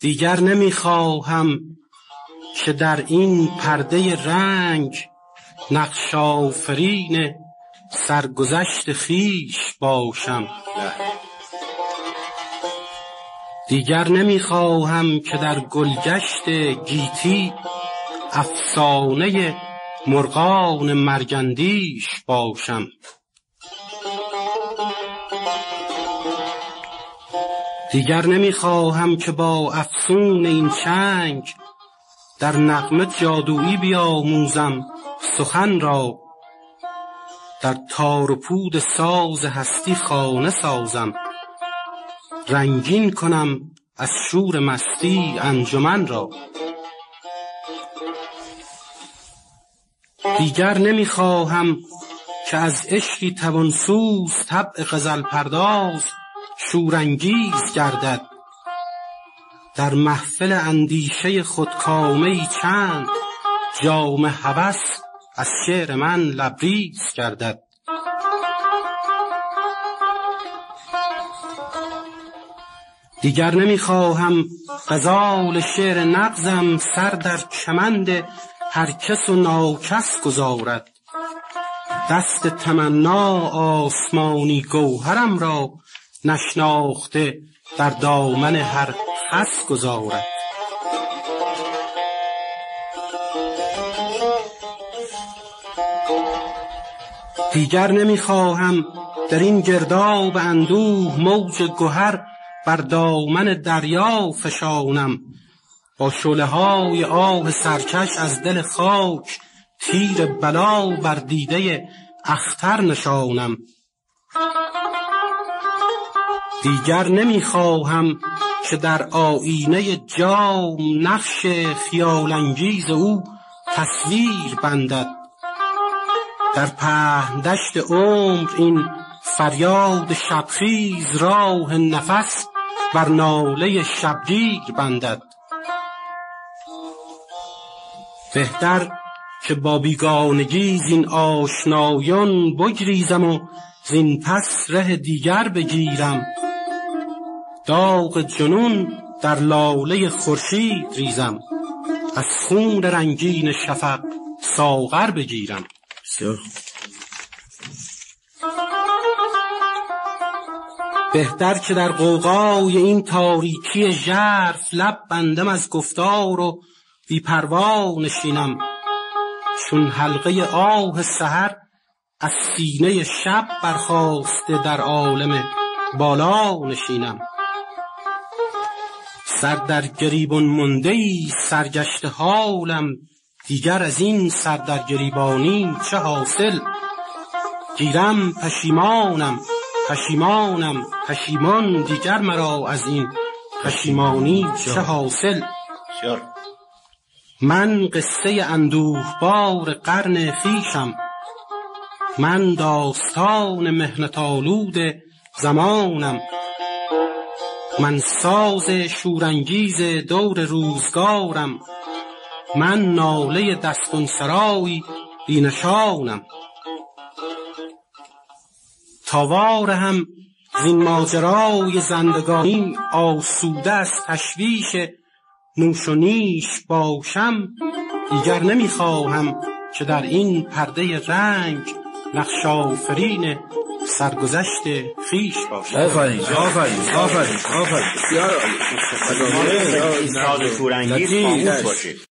دیگر نمی‌خواهم که در این پرده رنگ نقش آفرین سرگذشت خویش باشم. دیگر نمی‌خواهم که در گلگشت گیتی افسانه مرغان مرگندیش باشم. دیگر نمی‌خواهم که با افسون این چنگ در نغمه جادویی بیاموزم سخن را. در تار و پود ساز هستی خانه سازم. رنگین کنم از شور مستی انجمن را. دیگر نمی‌خواهم که از عشقی توانسوز طبع غزل پرداز. شورانگیز گردد. در محفل اندیشه خودکامه چند جام هوس از شعر من لبریز گردد. دیگر نمی‌خواهم غزال شعر نغزم سر در کمند هر کس و ناکس گذارد. دست تمنا آسمانی گوهرم را نشناخته در دامن هر خس گذارد. دیگر نمی‌خواهم در این گرداب اندوه موج گهر بر دامن دریا فشانم. با شعله های آه سرکش از دل خاک تیر بلا بر دیده اختر نشانم. دیگر نمی‌خواهم که در آیینه جام نقش خیال انگیز او تصویر بندد. در پهن دشت عمر این فریاد شبخیز راه نفس بر ناله شبگیر بندد. بهتر که با بیگانگی زین آشنایان بگریزم و زین پس ره دیگر بگیرم. داغ جنون در لاله خورشید ریزم. از خون رنگین شفق ساغر بگیرم. بهتر که در قوقای این تاریکی ژرف لب بندم از گفتار و بی پروا نشینم. چون حلقه آه سحر از سینه شب برخاسته در عالم بالا نشینم. سر در گریبان مانده ای سرگشت حالم دیگر از این سر در گریبانی چه حاصل؟ گیرم پشیمانم پشیمانم پشیمان دیگر مرا از این پشیمانی چه حاصل؟ من قصه اندوهبار قرن خویشم. من داستان محنت آلود زمانم. من ساز شورانگیز دور روزگارم. من ناله دستان سرای بی نشانم تا وارهم زین ماجرای زندگانی آسوده از تشویش نوش و نیش باشم دیگر نمی‌خواهم که در این پرده رنگ نقش آفرین سرگذشت خویش باشم آفرین آفرین آفرین آفرین. بسیار عالی. شورانگیز خاموش باشید.